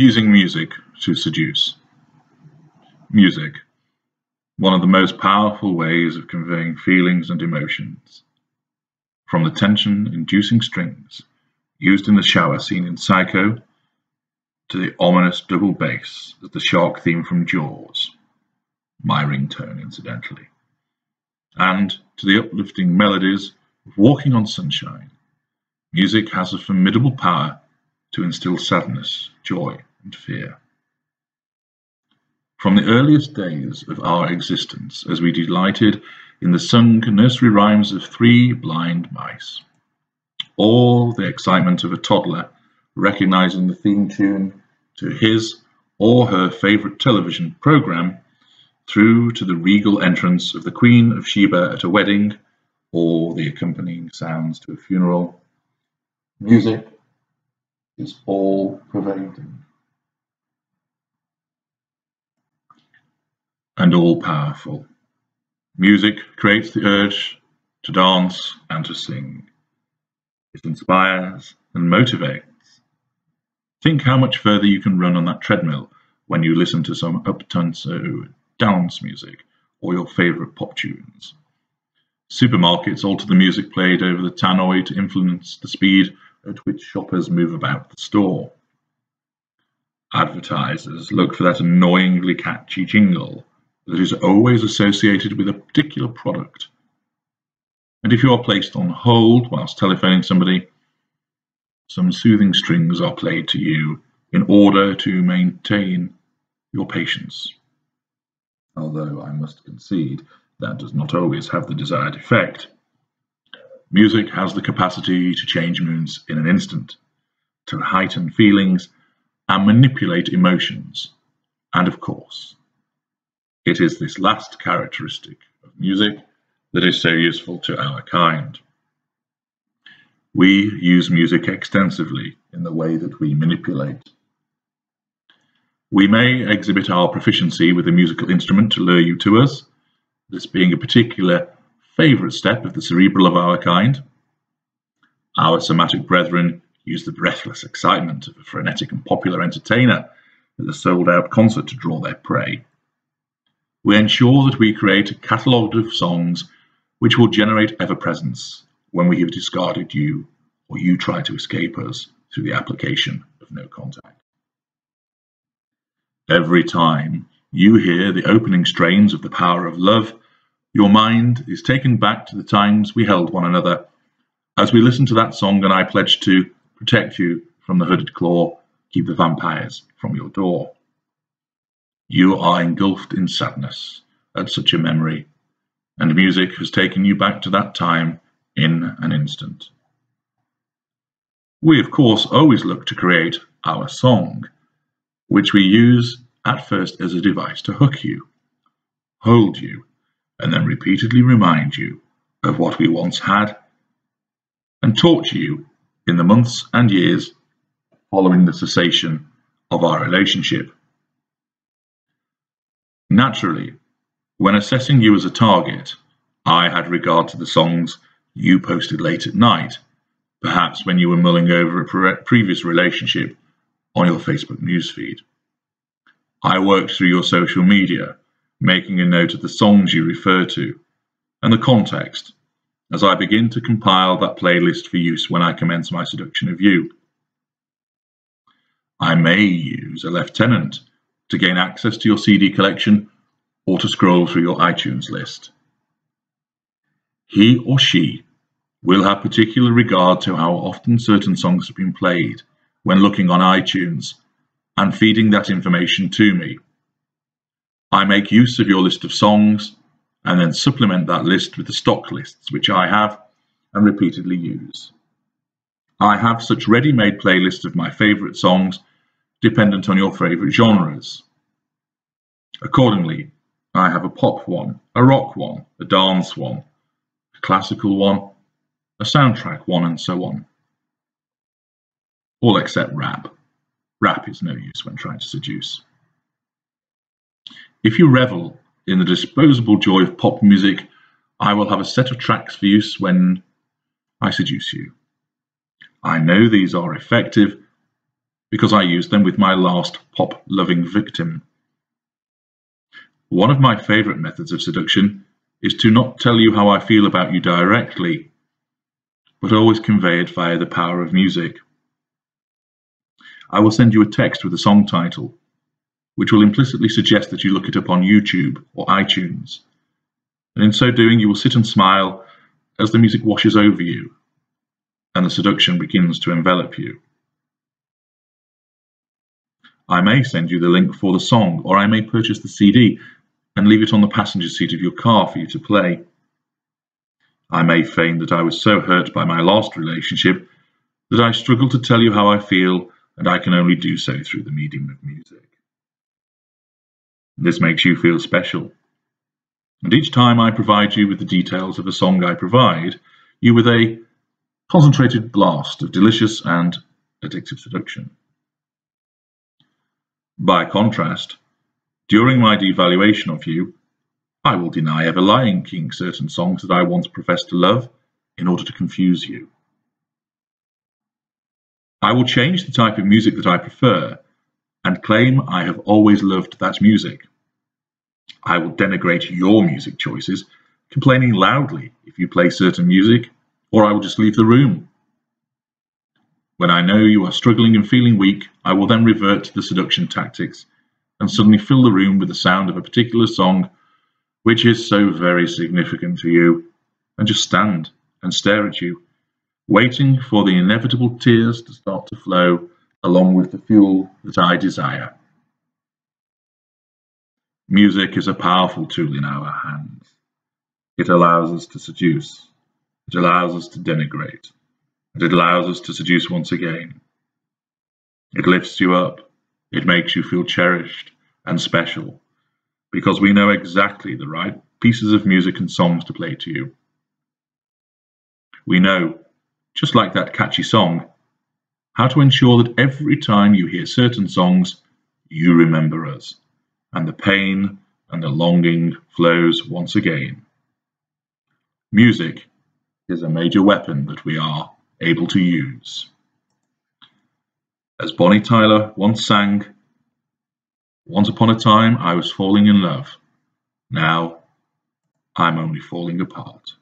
Using music to seduce. Music, one of the most powerful ways of conveying feelings and emotions. From the tension-inducing strings used in the shower scene in Psycho to the ominous double bass of the shark theme from Jaws, my ringtone incidentally, and to the uplifting melodies of Walking on Sunshine, music has a formidable power to instill sadness, joy, and fear. From the earliest days of our existence, as we delighted in the sung nursery rhymes of three blind mice, or the excitement of a toddler recognizing the theme tune to his or her favorite television program, through to the regal entrance of the Queen of Sheba at a wedding, or the accompanying sounds to a funeral. Music is all pervading. and all powerful. Music creates the urge to dance and to sing. It inspires and motivates. Think how much further you can run on that treadmill when you listen to some uptempo dance music or your favourite pop tunes. Supermarkets alter the music played over the tannoy to influence the speed at which shoppers move about the store. Advertisers look for that annoyingly catchy jingle that is always associated with a particular product. And if you are placed on hold whilst telephoning somebody, some soothing strings are played to you in order to maintain your patience. Although I must concede that does not always have the desired effect. Music has the capacity to change moods in an instant, to heighten feelings and manipulate emotions, and of course, it is this last characteristic of music that is so useful to our kind. We use music extensively in the way that we manipulate. We may exhibit our proficiency with a musical instrument to lure you to us, this being a particular favourite step of the cerebral of our kind. Our somatic brethren use the breathless excitement of a frenetic and popular entertainer at a sold out concert to draw their prey. We ensure that we create a catalogue of songs which will generate ever-presence when we have discarded you or you try to escape us through the application of no contact. Every time you hear the opening strains of The Power of Love, your mind is taken back to the times we held one another as we listen to that song and I pledge to protect you from the hooded claw, keep the vampires from your door. You are engulfed in sadness at such a memory, and music has taken you back to that time in an instant. We, of course, always look to create our song, which we use at first as a device to hook you, hold you, and then repeatedly remind you of what we once had, and torture you in the months and years following the cessation of our relationship. Naturally, when assessing you as a target, I had regard to the songs you posted late at night, perhaps when you were mulling over a previous relationship on your Facebook newsfeed. I worked through your social media, making a note of the songs you refer to and the context as I begin to compile that playlist for use when I commence my seduction of you. I may use a lieutenant to gain access to your CD collection or to scroll through your iTunes list. He or she will have particular regard to how often certain songs have been played when looking on iTunes and feeding that information to me. I make use of your list of songs and then supplement that list with the stock lists which I have and repeatedly use. I have such ready-made playlists of my favourite songs dependent on your favourite genres. Accordingly, I have a pop one, a rock one, a dance one, a classical one, a soundtrack one, and so on. All except rap. Rap is no use when trying to seduce. If you revel in the disposable joy of pop music, I will have a set of tracks for use when I seduce you. I know these are effective because I used them with my last pop loving victim. One of my favourite methods of seduction is to not tell you how I feel about you directly, but always convey it via the power of music. I will send you a text with a song title, which will implicitly suggest that you look it up on YouTube or iTunes. And in so doing, you will sit and smile as the music washes over you and the seduction begins to envelop you. I may send you the link for the song, or I may purchase the CD and leave it on the passenger seat of your car for you to play. I may feign that I was so hurt by my last relationship that I struggle to tell you how I feel, and I can only do so through the medium of music. This makes you feel special. And each time I provide you with the details of a song I provide you with a concentrated blast of delicious and addictive seduction. By contrast, during my devaluation of you, I will deny ever lying king certain songs that I once professed to love in order to confuse you. I will change the type of music that I prefer and claim I have always loved that music. I will denigrate your music choices, complaining loudly if you play certain music, or I will just leave the room. When I know you are struggling and feeling weak, I will then revert to the seduction tactics and suddenly fill the room with the sound of a particular song which is so very significant to you, and just stand and stare at you waiting for the inevitable tears to start to flow along with the fuel that I desire. Music is a powerful tool in our hands. It allows us to seduce. It allows us to denigrate. And it allows us to seduce once again. It lifts you up. It makes you feel cherished and special because we know exactly the right pieces of music and songs to play to you. We know just like that catchy song, how to ensure that every time you hear certain songs, you remember us, and the pain and the longing flows once again. Music is a major weapon that we are able to use. As Bonnie Tyler once sang, Once upon a time I was falling in love. Now I'm only falling apart.